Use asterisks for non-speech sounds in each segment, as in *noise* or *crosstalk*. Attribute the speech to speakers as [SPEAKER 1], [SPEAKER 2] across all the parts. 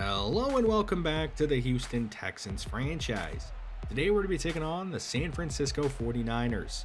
[SPEAKER 1] Hello and welcome back to the Houston Texans franchise. Today we're going to be taking on the San Francisco 49ers.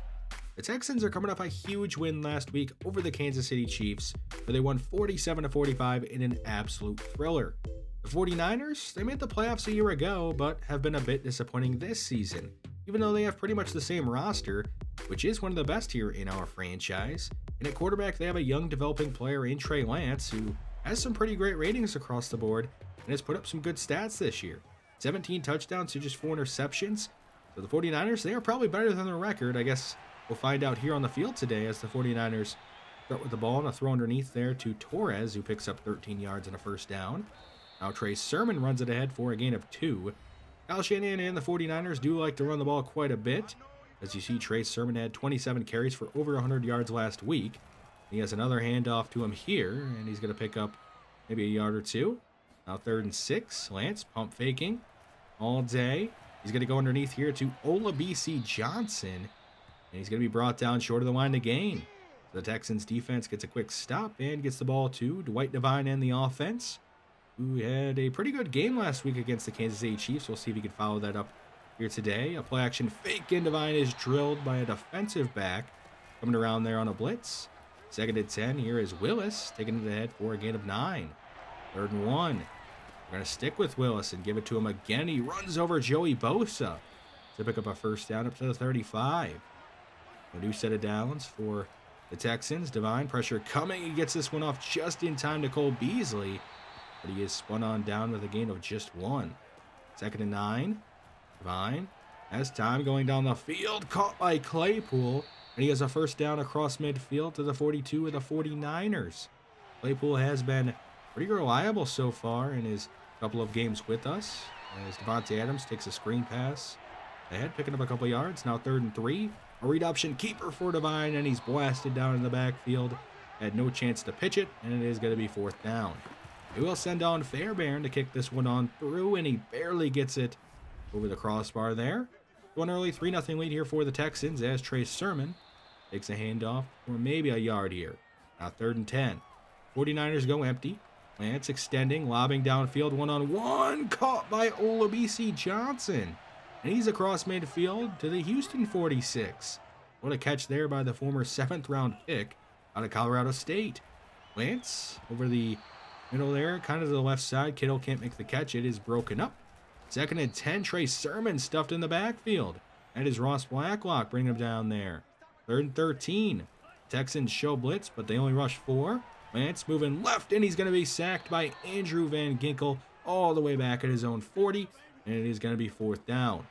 [SPEAKER 1] The Texans are coming off a huge win last week over the Kansas City Chiefs, where they won 47 45 in an absolute thriller. The 49ers, they made the playoffs a year ago, but have been a bit disappointing this season, even though they have pretty much the same roster, which is one of the best here in our franchise. And at quarterback, they have a young developing player in Trey Lance, who has some pretty great ratings across the board and has put up some good stats this year. 17 touchdowns to just four interceptions. So the 49ers, they are probably better than their record. I guess we'll find out here on the field today as the 49ers start with the ball and a throw underneath there to Torres, who picks up 13 yards and a first down. Now Trey Sermon runs it ahead for a gain of two. Kyle Shanahan and the 49ers do like to run the ball quite a bit. As you see, Trey Sermon had 27 carries for over 100 yards last week. He has another handoff to him here, and he's going to pick up maybe a yard or two. Now third and six. Lance pump faking all day. He's going to go underneath here to Olabisi Johnson. And he's going to be brought down short of the line to gain. The Texans defense gets a quick stop and gets the ball to Dwight Devine and the offense, who had a pretty good game last week against the Kansas City Chiefs. We'll see if he can follow that up here today. A play action fake and Devine is drilled by a defensive back coming around there on a blitz. Second and 10. Here is Willis taking it ahead for a gain of nine. Third and one. We're going to stick with Willis and give it to him again. He runs over Joey Bosa to pick up a first down up to the 35. A new set of downs for the Texans. Devine pressure coming. He gets this one off just in time to Cole Beasley. But he is spun on down with a gain of just one. Second and nine. Devine has time going down the field. Caught by Claypool. And he has a first down across midfield to the 42 of the 49ers. Claypool has been pretty reliable so far in his couple of games with us. As Davante Adams takes a screen pass ahead, picking up a couple yards. Now third and three. A read option keeper for Devine, and he's blasted down in the backfield. Had no chance to pitch it, and it is going to be fourth down. He will send on Fairbairn to kick this one on through, and he barely gets it over the crossbar there. One early 3 0 lead here for the Texans as Trey Sermon takes a handoff for maybe a yard here. Now third and 10. 49ers go empty. Lance extending, lobbing downfield, one on one, caught by Olabisi Johnson. And he's across midfield to the Houston 46. What a catch there by the former seventh round pick out of Colorado State. Lance over the middle there, kind of to the left side. Kittle can't make the catch. It is broken up. Second and 10, Trey Sermon stuffed in the backfield. That is Ross Blacklock bringing him down there. Third and 13. Texans show blitz, but they only rush four. Lance moving left, and he's going to be sacked by Andrew Van Ginkel all the way back at his own 40, and it is going to be fourth down.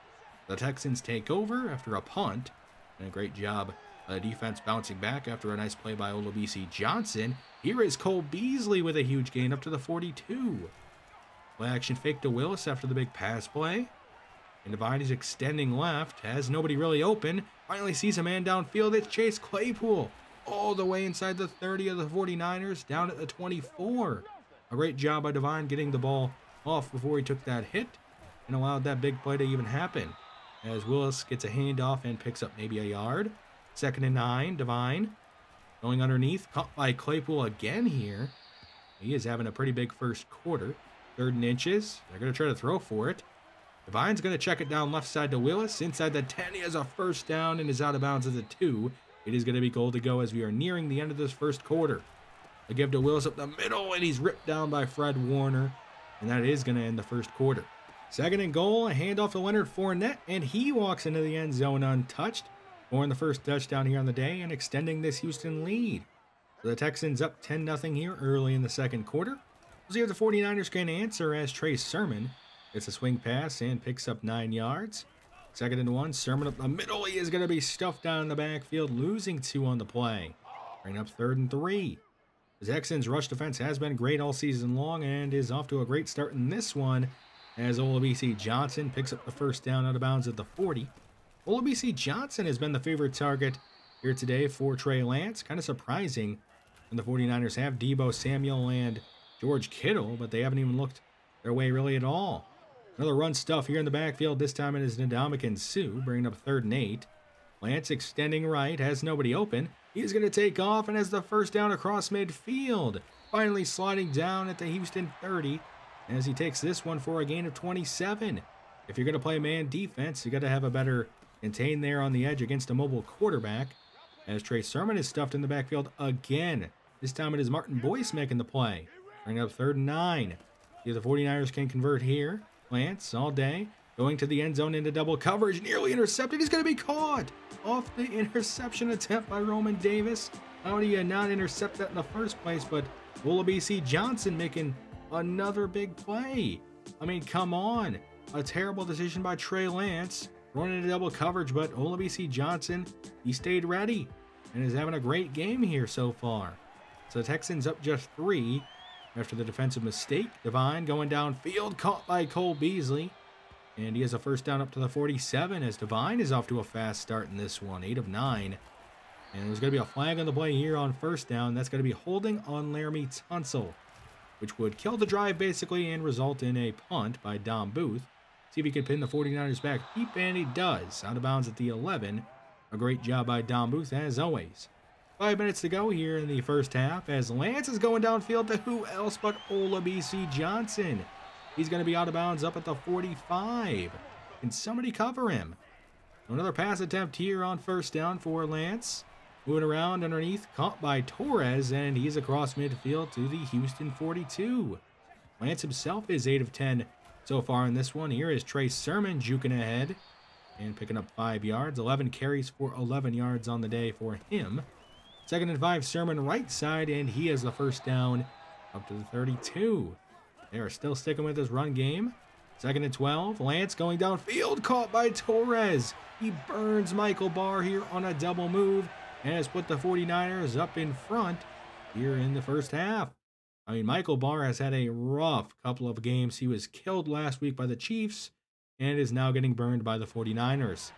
[SPEAKER 1] The Texans take over after a punt, and a great job the defense bouncing back after a nice play by Olabisi Johnson. Here is Cole Beasley with a huge gain up to the 42. Play action fake to Willis after the big pass play. And Devine is extending left, has nobody really open. Finally sees a man downfield. It's Chase Claypool all the way inside the 30 of the 49ers, down at the 24. A great job by Devine getting the ball off before he took that hit and allowed that big play to even happen. As Willis gets a handoff and picks up maybe a yard. Second and nine, Devine going underneath, caught by Claypool again here. He is having a pretty big first quarter. Third and inches. They're going to try to throw for it. Devine's going to check it down left side to Willis. Inside the 10, he has a first down and is out of bounds at the 2. It is going to be goal to go as we are nearing the end of this first quarter. A give to Willis up the middle, and he's ripped down by Fred Warner. And that is going to end the first quarter. Second and goal, a handoff to Leonard Fournette, and he walks into the end zone untouched. Scoring the first touchdown here on the day and extending this Houston lead. So the Texans up 10 0 here early in the second quarter. We'll see if the 49ers can answer as Trey Sermon gets a swing pass and picks up nine yards. Second and one, Sermon up the middle. He is going to be stuffed down in the backfield, losing two on the play. Bring up third and three. The Texans' rush defense has been great all season long and is off to a great start in this one as Olabisi Johnson picks up the first down out of bounds at the 40. Olabisi Johnson has been the favorite target here today for Trey Lance. Kind of surprising when the 49ers have Deebo Samuel and George Kittle, but they haven't even looked their way really at all. Another run stuff here in the backfield. This time it is Ndamukong Suh bringing up third and eight. Lance extending right, has nobody open. He's going to take off and has the first down across midfield. Finally sliding down at the Houston 30 as he takes this one for a gain of 27. If you're going to play man defense, you got to have a better contain there on the edge against a mobile quarterback. As Trey Sermon is stuffed in the backfield again. This time it is Martin Boyce making the play. Bring up third and nine. See if the 49ers can convert here. Lance all day. Going to the end zone into double coverage. Nearly intercepted. He's going to be caught off the interception attempt by Roman Davis. How do you not intercept that in the first place? But Olabisi Johnson making another big play. I mean, come on. A terrible decision by Trey Lance. Running into double coverage, but Olabisi Johnson, he stayed ready and is having a great game here so far. So Texans up just three after the defensive mistake. Devine going downfield, caught by Cole Beasley. And he has a first down up to the 47 as Devine is off to a fast start in this one, 8 of 9. And there's going to be a flag on the play here on first down. That's going to be holding on Laremy Tunsil, which would kill the drive basically and result in a punt by Dom Booth. See if he can pin the 49ers back deep, and he does. Out of bounds at the 11. A great job by Dom Booth, as always. Five minutes to go here in the first half as Lance is going downfield to who else but Olabisi Johnson. He's going to be out of bounds up at the 45. Can somebody cover him? Another pass attempt here on first down for Lance. Moving around underneath, caught by Torres, and he's across midfield to the Houston 42. Lance himself is 8 of 10 so far in this one. Here is Trey Sermon juking ahead and picking up 5 yards. 11 carries for 11 yards on the day for him. Second and 5, Sermon right side, and he has the first down up to the 32. They are still sticking with his run game. Second and 12. Lance going downfield, caught by Torres. He burns Michael Barr here on a double move and has put the 49ers up in front here in the first half. I mean, Michael Barr has had a rough couple of games. He was killed last week by the Chiefs and is now getting burned by the 49ers.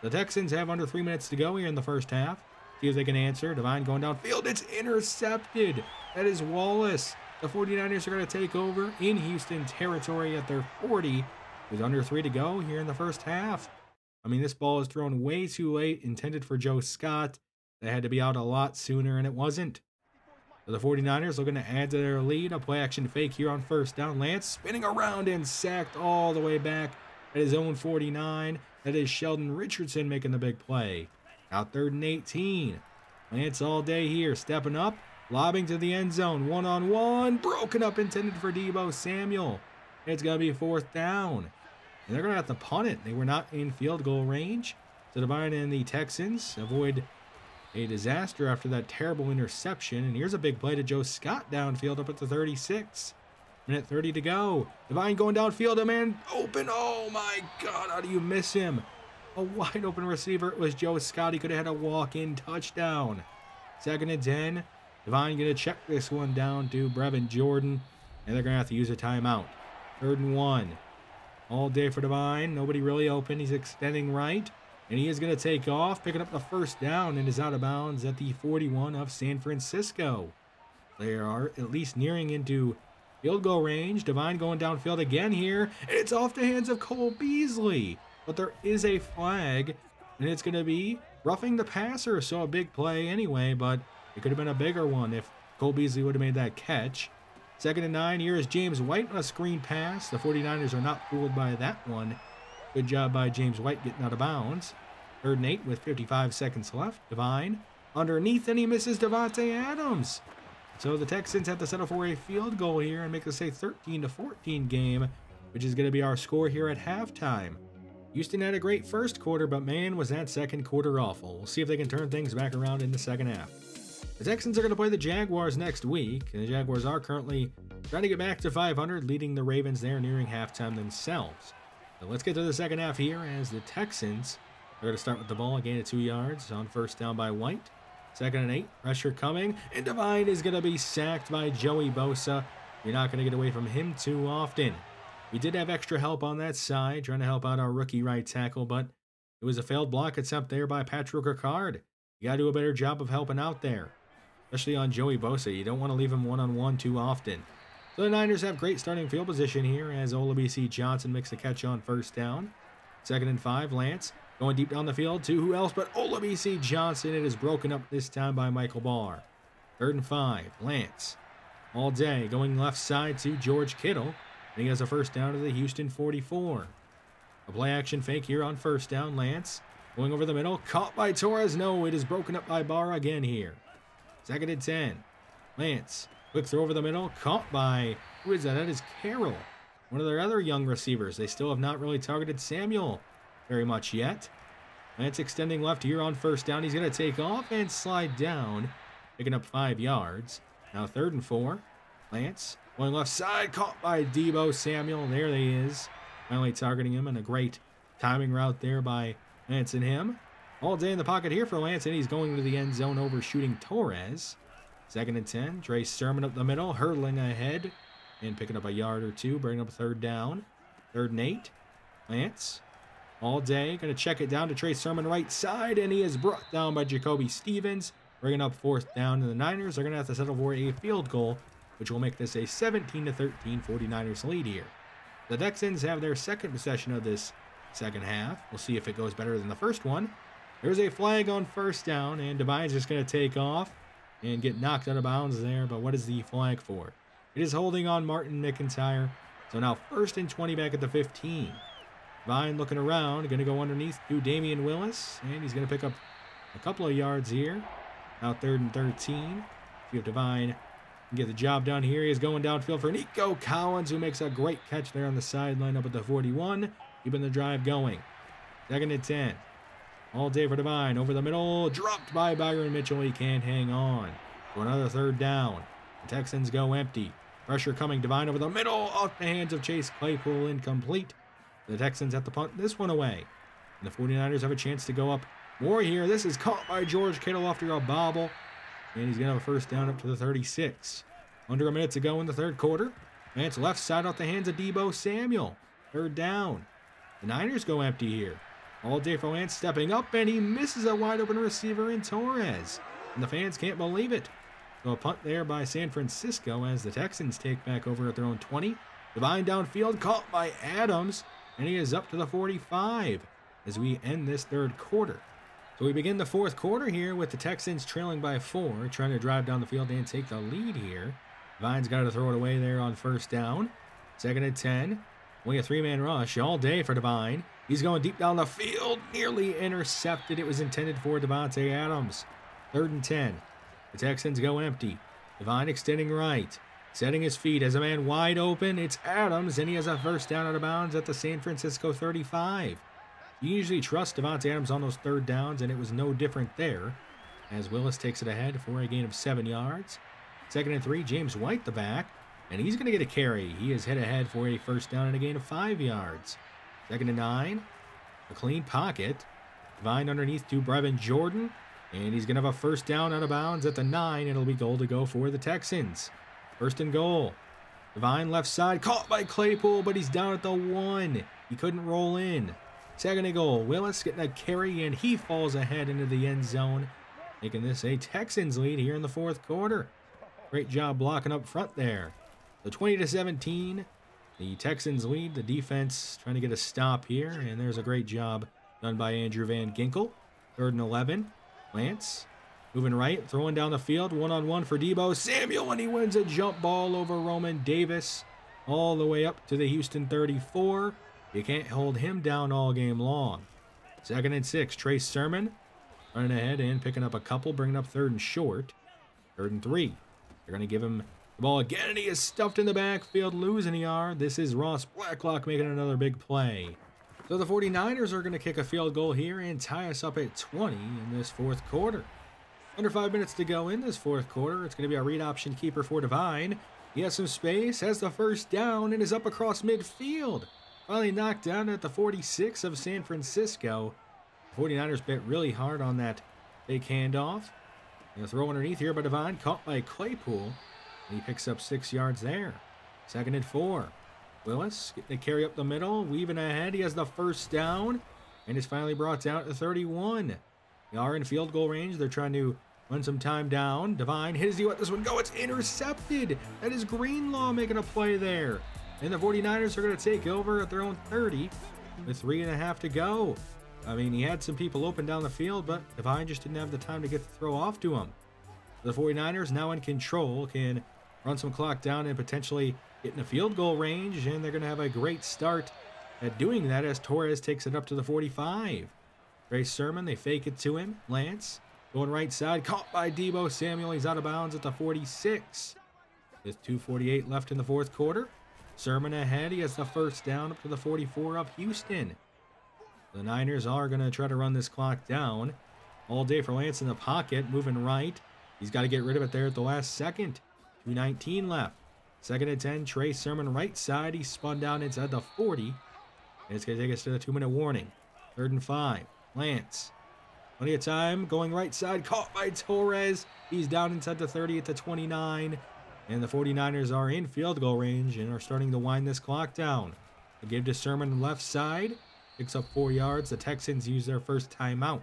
[SPEAKER 1] The Texans have under three minutes to go here in the first half. See if they can answer. Devine going downfield. It's intercepted. That is Wallace. The 49ers are going to take over in Houston territory at their 40 with under three to go here in the first half. I mean, this ball is thrown way too late, intended for Joe Scott. They had to be out a lot sooner, and it wasn't. So the 49ers looking to add to their lead. A play action fake here on first down. Lance spinning around and sacked all the way back at his own 49. That is Sheldon Richardson making the big play. Out third and 18. Lance all day here, stepping up, lobbing to the end zone. One on one. Broken up, intended for Deebo Samuel. It's going to be fourth down. And they're going to have to punt it. They were not in field goal range. So Devine and the Texans avoid a disaster after that terrible interception. And here's a big play to Joe Scott downfield up at the 36. Minute 30 to go. Devine going downfield. A man open. Oh my God. How do you miss him? A wide open receiver. It was Joe Scott. He could have had a walk in touchdown. Second and 10. Devine going to check this one down to Brevin Jordan. And they're going to have to use a timeout. Third and one. All day for Devine. Nobody really open. He's extending right. And he is going to take off, picking up the first down and is out of bounds at the 41 of San Francisco. They are at least nearing into field goal range. Devine going downfield again here. It's off the hands of Cole Beasley. But there is a flag, and it's going to be roughing the passer. So a big play anyway, but it could have been a bigger one if Cole Beasley would have made that catch. Second and nine. Here is James White on a screen pass. The 49ers are not fooled by that one. Good job by James White getting out of bounds. Third and eight with 55 seconds left. Devine underneath, and he misses Davante Adams. So the Texans have to settle for a field goal here and make this a 13 to 14 game, which is going to be our score here at halftime. Houston had a great first quarter, but man, was that second quarter awful. We'll see if they can turn things back around in the second half. The Texans are going to play the Jaguars next week, and the Jaguars are currently trying to get back to 500, leading the Ravens there nearing halftime themselves. So let's get to the second half here as the Texans are going to start with the ball, gain of two yards on first down by White. Second and eight, pressure coming, and Devine is going to be sacked by Joey Bosa. You're not going to get away from him too often. We did have extra help on that side, trying to help out our rookie right tackle, but it was a failed block attempt there by Patrick Ricard. You got to do a better job of helping out there, especially on Joey Bosa. You don't want to leave him one on one too often. So the Niners have great starting field position here as Olabisi Johnson makes the catch on first down. Second and five, Lance going deep down the field to who else but Olabisi Johnson. It is broken up this time by Michael Barr. Third and five, Lance. All day going left side to George Kittle. He has a first down to the Houston 44. A play action fake here on first down. Lance going over the middle. Caught by Torres. No, it is broken up by Barr again here. Second and 10. Lance. Quick throw over the middle. Caught by, who is that? That is Carroll. One of their other young receivers. They still have not really targeted Samuel very much yet. Lance extending left here on first down. He's going to take off and slide down, picking up five yards. Now third and four. Lance going left side, caught by Deebo Samuel. There he is. Finally targeting him and a great timing route there by Lance and him. All day in the pocket here for Lance, and he's going to the end zone overshooting Torres. Second and 10. Trey Sermon up the middle, hurdling ahead and picking up a yard or two, bringing up third down. Third and eight. Lance all day. Going to check it down to Trey Sermon right side, and he is brought down by Jacoby Stevens, bringing up fourth down. And the Niners are going to have to settle for a field goal, which will make this a 17 13 49ers lead here. The Texans have their second possession of this second half. We'll see if it goes better than the first one. There's a flag on first down, and Devine's just going to take off and get knocked out of bounds there. But what is the flag for? It is holding on Martin McIntyre. So now first and 20 back at the 15. Vine looking around, going to go underneath to Damion Willis, and he's going to pick up a couple of yards here. Now third and 13. See if Devine can get the job done here. He is going downfield for Nico Collins, who makes a great catch there on the sideline up at the 41, keeping the drive going. Second and 10. All day for Devine. Over the middle, dropped by Byron Mitchell. He can't hang on. For another third down. The Texans go empty. Pressure coming. Devine over the middle, off the hands of Chase Claypool, incomplete. The Texans have to punt this one away. And the 49ers have a chance to go up more here. This is caught by George Kittle after a bobble. And he's going to have a first down up to the 36. Under a minute to go in the third quarter. It's left side off the hands of Deebo Samuel. Third down. The Niners go empty here. All day for Lance stepping up, and he misses a wide open receiver in Torres. And the fans can't believe it. So a punt there by San Francisco as the Texans take back over at their own 20. Devine downfield, caught by Adams and he is up to the 45 as we end this third quarter. So we begin the fourth quarter here with the Texans trailing by four, trying to drive down the field and take the lead here. Vine's got to throw it away there on first down. Second and 10. Only a three man rush all day for Devine. He's going deep down the field, nearly intercepted. It was intended for Davante Adams. Third and 10. The Texans go empty. Devine extending right. Setting his feet as a man wide open, it's Adams, and he has a first down out of bounds at the San Francisco 35. You usually trust Davante Adams on those third downs, and it was no different there, as Willis takes it ahead for a gain of seven yards. Second and three, James White the back, and he's going to get a carry. He is head ahead for a first down and a gain of five yards. Second and nine, a clean pocket. Vine underneath to Brevin Jordan, and he's going to have a first down out of bounds at the nine. It'll be goal to go for the Texans. First and goal. Devine left side, caught by Claypool, but he's down at the one. He couldn't roll in. Second and goal. Willis getting a carry, and he falls ahead into the end zone, making this a Texans lead here in the fourth quarter. Great job blocking up front there. The 20 to 17. The Texans lead. The defense trying to get a stop here, and there's a great job done by Andrew Van Ginkel. Third and 11. Lance Moving right, throwing down the field, one on one for Deebo Samuel, and he wins a jump ball over Roman Davis all the way up to the Houston 34. You can't hold him down all game long. Second and six, Trey Sermon running ahead and picking up a couple, bringing up third and short. Third and three. They're going to give him the ball again, and he is stuffed in the backfield, losing yard. This is Ross Blacklock making another big play. So the 49ers are going to kick a field goal here and tie us up at 20 in this fourth quarter. Under five minutes to go in this fourth quarter. It's going to be a read option keeper for Devine. He has some space, has the first down, and is up across midfield. Finally knocked down at the 46 of San Francisco. 49ers bit really hard on that big handoff. And a throw underneath here by Devine, caught by Claypool. And he picks up six yards there. Second and four. Willis getting carry up the middle, weaving ahead. He has the first down, and is finally brought down to 31. They are in field goal range. They're trying to run some time down. Devine, hits he let this one go. It's intercepted. That is Greenlaw making a play there. And the 49ers are going to take over at their own 30 with three and a half to go. I mean, he had some people open down the field, but Devine just didn't have the time to get the throw off to him. The 49ers now in control can run some clock down and potentially get in the field goal range, and they're going to have a great start at doing that as Torres takes it up to the 45. Trey Sermon, they fake it to him. Lance going right side, caught by Deebo Samuel. He's out of bounds at the 46. With 2.48 left in the fourth quarter. Sermon ahead. He has the first down up to the 44 of Houston. The Niners are going to try to run this clock down. All day for Lance in the pocket, moving right. He's got to get rid of it there at the last second. 2.19 left. Second and 10, Trey Sermon right side. He spun down inside the 40. And it's going to take us to the two minute warning. Third and five. Lance. Plenty of time. Going right side. Caught by Torres. He's down inside the 30 at the 29. And the 49ers are in field goal range and are starting to wind this clock down. They give to Sermon left side. Picks up four yards. The Texans use their first timeout.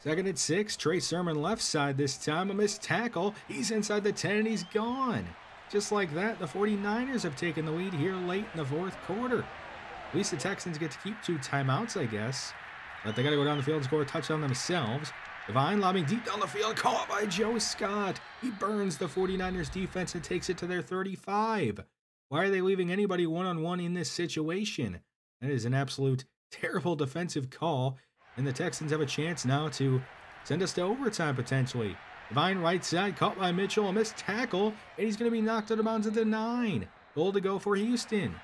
[SPEAKER 1] Second and six. Trey Sermon left side this time. A missed tackle. He's inside the 10 and he's gone. Just like that, the 49ers have taken the lead here late in the fourth quarter. At least the Texans get to keep two timeouts, I guess. But they got to go down the field and score a touchdown themselves. Devine lobbing deep down the field, caught by Joe Scott. He burns the 49ers defense and takes it to their 35. Why are they leaving anybody one on one in this situation? That is an absolute *laughs* terrible defensive call, and the Texans have a chance now to send us to overtime potentially. Devine right side, caught by Mitchell, a missed tackle, and he's going to be knocked out of bounds at the nine. Goal to go for Houston.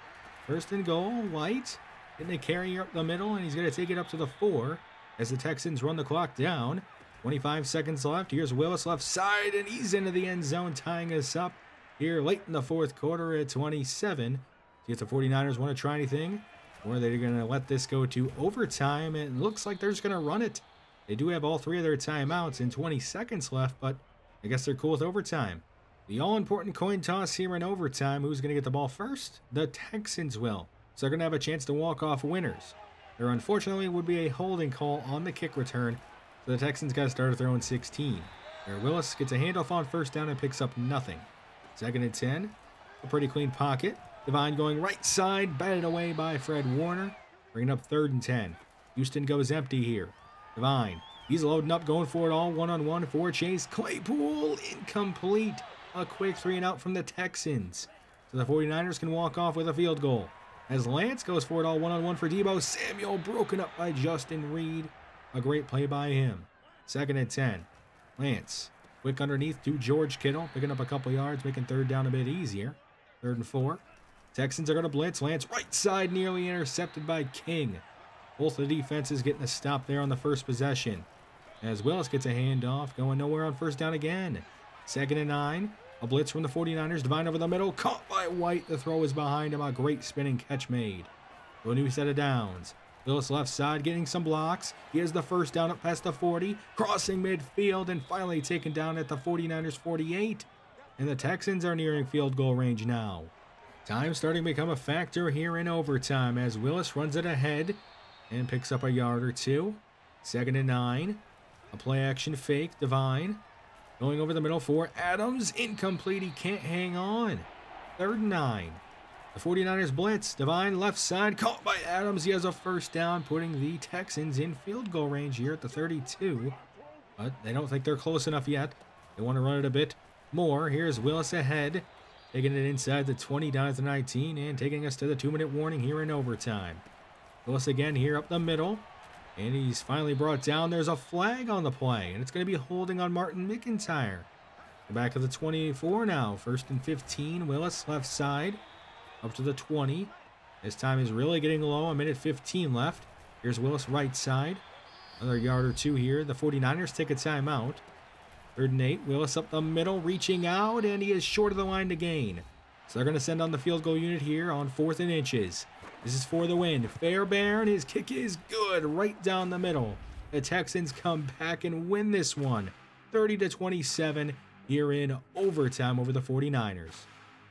[SPEAKER 1] First and goal, White. Then they carry up the middle, and he's going to take it up to the four as the Texans run the clock down. 25 seconds left. Here's Willis left side, and he's into the end zone, tying us up here late in the fourth quarter at 27. See if the 49ers want to try anything, or they're going to let this go to overtime. It looks like they're just going to run it. They do have all three of their timeouts and 20 seconds left, but I guess they're cool with overtime. The all-important coin toss here in overtime. Who's going to get the ball first? The Texans will. So they're going to have a chance to walk off winners. There unfortunately would be a holding call on the kick return, so the Texans got to start own 16. There Willis gets a handoff on first down and picks up nothing. Second and 10, a pretty clean pocket. Devine going right side, batted away by Fred Warner, bringing up third and 10. Houston goes empty here. Devine, he's loading up, going for it all one on one for Chase Claypool, incomplete. A quick three and out from the Texans. So the 49ers can walk off with a field goal. As Lance goes for it all one on one for Deebo. Samuel, broken up by Justin Reid. A great play by him. Second and 10. Lance, quick underneath to George Kittle, picking up a couple yards, making third down a bit easier. Third and four. Texans are going to blitz. Lance right side nearly intercepted by King. Both the defenses getting a stop there on the first possession. As Willis gets a handoff, going nowhere on first down again. Second and nine. A blitz from the 49ers. Devine over the middle. Caught by White. The throw is behind him. A great spinning catch made. A new set of downs. Willis left side getting some blocks. He has the first down up past the 40. Crossing midfield and finally taken down at the 49ers 48. And the Texans are nearing field goal range now. Time starting to become a factor here in overtime as Willis runs it ahead and picks up a yard or two. Second and nine. A play action fake. Devine. Going over the middle for Adams. Incomplete. He can't hang on. Third and nine. The 49ers blitz. Devine left side. Caught by Adams. He has a first down, putting the Texans in field goal range here at the 32. But they don't think they're close enough yet. They want to run it a bit more. Here's Willis ahead. Taking it inside the 20 down to 19 and taking us to the two minute warning here in overtime. Willis again here up the middle. And he's finally brought down. There's a flag on the play, and it's going to be holding on Martin McIntyre. The back of the 24 now. First and 15. Willis left side. Up to the 20. This time is really getting low. A minute 15 left. Here's Willis right side. Another yard or two here. The 49ers take a timeout. Third and eight. Willis up the middle, reaching out, and he is short of the line to gain. So they're going to send on the field goal unit here on fourth and inches. This is for the win. Fairbairn, his kick is good, right down the middle. The Texans come back and win this one, 30 to 27 here in overtime over the 49ers.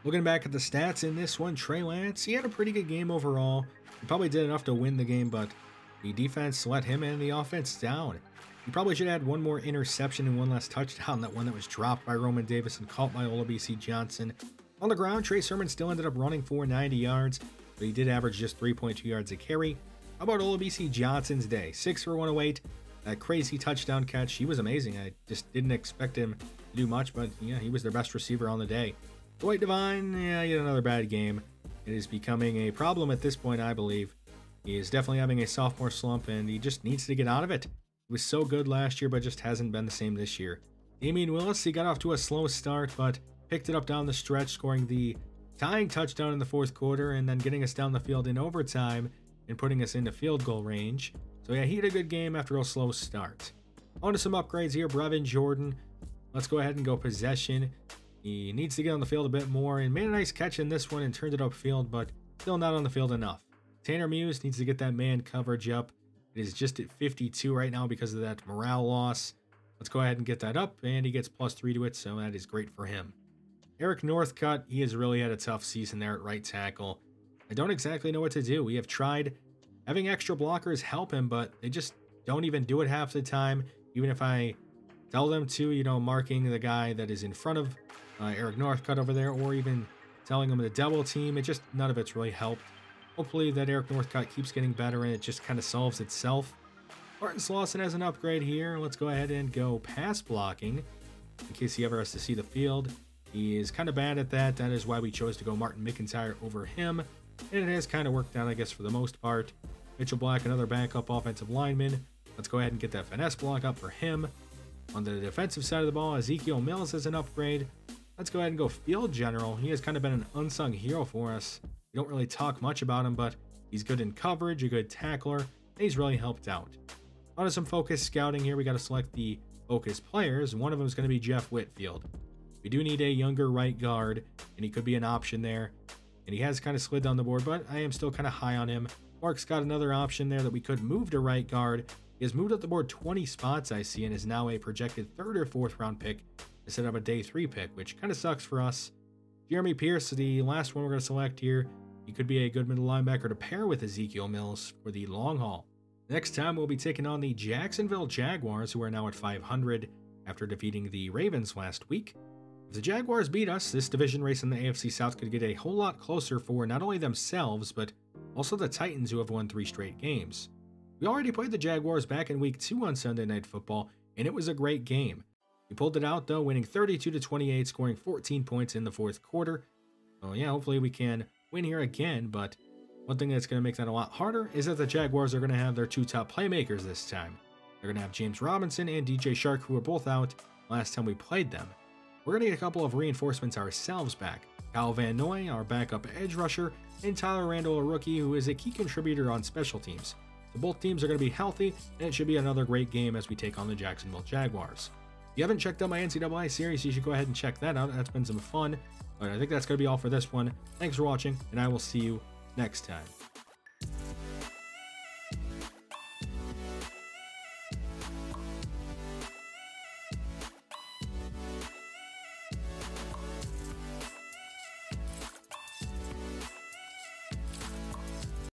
[SPEAKER 1] Looking back at the stats in this one, Trey Lance, he had a pretty good game overall. He probably did enough to win the game, but the defense let him and the offense down. He probably should have had one more interception and one less touchdown, that one that was dropped by Roman Davis and caught by Olabisi Johnson. On the ground, Trey Sermon still ended up running for 90 yards, but he did average just 3.2 yards a carry. How about Olabisi Johnson's day? 6 for 108. That crazy touchdown catch, he was amazing. I just didn't expect him to do much, but yeah, he was their best receiver on the day. Dwight Devine, yeah, had another bad game. It is becoming a problem at this point, I believe. He is definitely having a sophomore slump, and he just needs to get out of it. He was so good last year, but just hasn't been the same this year. Damion Willis, he got off to a slow start, but picked it up down the stretch, scoring the tying touchdown in the fourth quarter, and then getting us down the field in overtime and putting us into field goal range. So yeah, he had a good game after a slow start. On to some upgrades here. Brevin Jordan. Let's go ahead and go possession. He needs to get on the field a bit more and made a nice catch in this one and turned it upfield, but still not on the field enough. Tanner Muse needs to get that man coverage up. It is just at 52 right now because of that morale loss. Let's go ahead and get that up, and he gets plus three to it, so that is great for him. Eric Northcutt, he has really had a tough season there at right tackle. I don't exactly know what to do. We have tried having extra blockers help him, but they just don't even do it half the time. Even if I tell them to, you know, marking the guy that is in front of uh, Eric Northcutt over there, or even telling him to double team, it just, none of it's really helped. Hopefully that Eric Northcutt keeps getting better and it just kind of solves itself. Martin Slauson has an upgrade here. Let's go ahead and go pass blocking in case he ever has to see the field. He is kind of bad at that. That is why we chose to go Martin McIntyre over him. And it has kind of worked out, I guess, for the most part. Mitchell Black, another backup offensive lineman. Let's go ahead and get that finesse block up for him. On the defensive side of the ball, Ezekiel Mills is an upgrade. Let's go ahead and go field general. He has kind of been an unsung hero for us. We don't really talk much about him, but he's good in coverage, a good tackler, and he's really helped out. On to some focus scouting here. We got to select the focus players. One of them is going to be Jeff Whitfield. We do need a younger right guard, and he could be an option there. And he has kind of slid down the board, but I am still kind of high on him. Mark's got another option there that we could move to right guard. He has moved up the board 20 spots, I see, and is now a projected third or fourth round pick instead of a day three pick, which kind of sucks for us. Jeremy Pierce, the last one we're going to select here. He could be a good middle linebacker to pair with Ezekiel Mills for the long haul. Next time, we'll be taking on the Jacksonville Jaguars, who are now at 500 after defeating the Ravens last week. If the Jaguars beat us, this division race in the AFC South could get a whole lot closer for not only themselves, but also the Titans, who have won three straight games. We already played the Jaguars back in week 2 on Sunday Night Football, and it was a great game. We pulled it out though, winning 32 to 28, scoring 14 points in the fourth quarter. Well, yeah, hopefully we can win here again, but one thing that's going to make that a lot harder is that the Jaguars are going to have their two top playmakers this time. They're going to have James Robinson and DJ Chark, who were both out last time we played them. We're going to get a couple of reinforcements ourselves back. Kyle Van Noy, our backup edge rusher, and Tyler Randall, a rookie who is a key contributor on special teams. So both teams are going to be healthy, and it should be another great game as we take on the Jacksonville Jaguars. If you haven't checked out my NCAA series, you should go ahead and check that out. That's been some fun. But I think that's going to be all for this one. Thanks for watching, and I will see you next time.